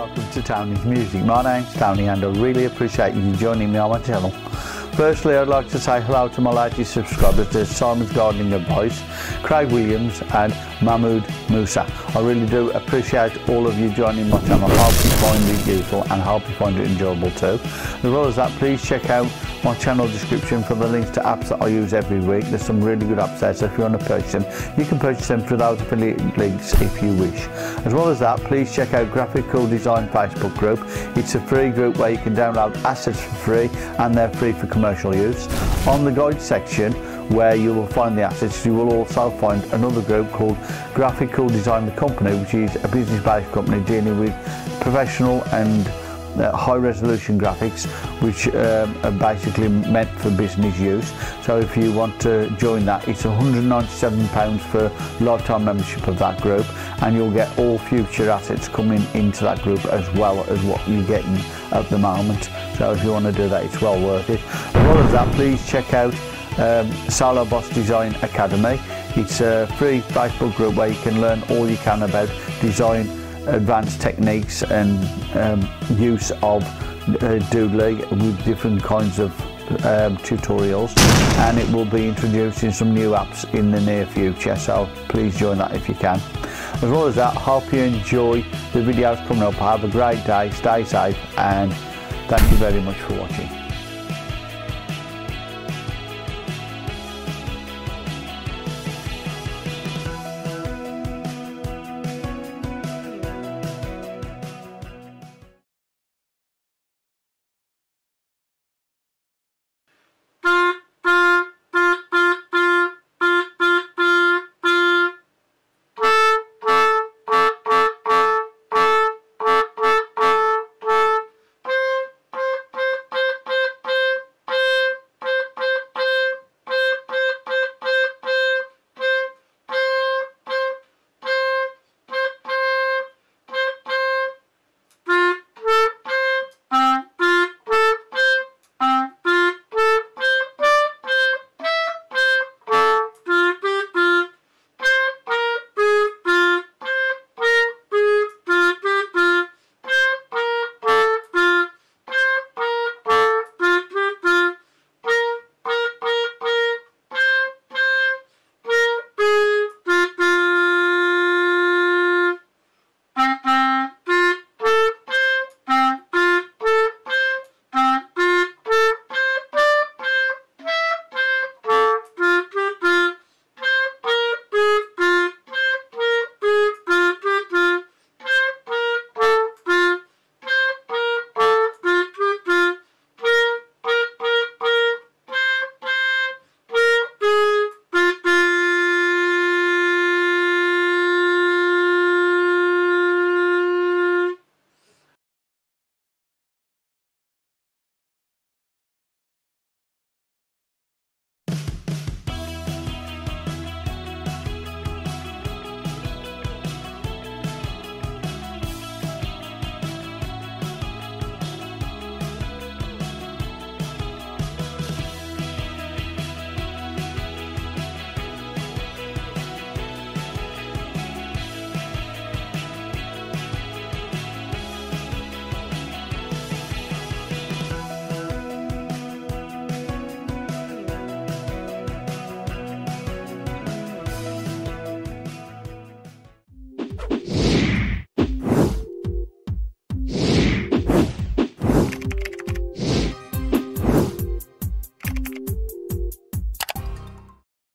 welcome to Tony's Music. My name's Tony and I really appreciate you joining me on my channel. Firstly, I'd like to say hello to my latest subscribers, to Simon's Gardening Advice, Craig Williams and Mahmoud Musa. I really do appreciate all of you joining my channel. I hope you find it useful and hope you find it enjoyable too. As well as that, please check out my channel description for the links to apps that I use every week. There's some really good apps there, so if you want to purchase them, you can purchase them through those affiliate links if you wish. As well as that, please check out Graphical Design Facebook group. It's a free group where you can download assets for free and they're free for commercial use. On the guide section, where you will find the assets. You will also find another group called Graphical Design Company, which is a business-based company dealing with professional and uh, high resolution graphics which um, are basically meant for business use. So if you want to join that it's 197 pounds for lifetime membership of that group and you'll get all future assets coming into that group as well as what you're getting at the moment. So if you want to do that it's well worth it. As well as that please check out um, Solo Boss Design Academy. It's a free Facebook group where you can learn all you can about design advanced techniques and um, use of uh, Doodly with different kinds of um, tutorials. And it will be introducing some new apps in the near future so please join that if you can. As well as that hope you enjoy the videos coming up. Have a great day stay safe and thank you very much for watching Bye.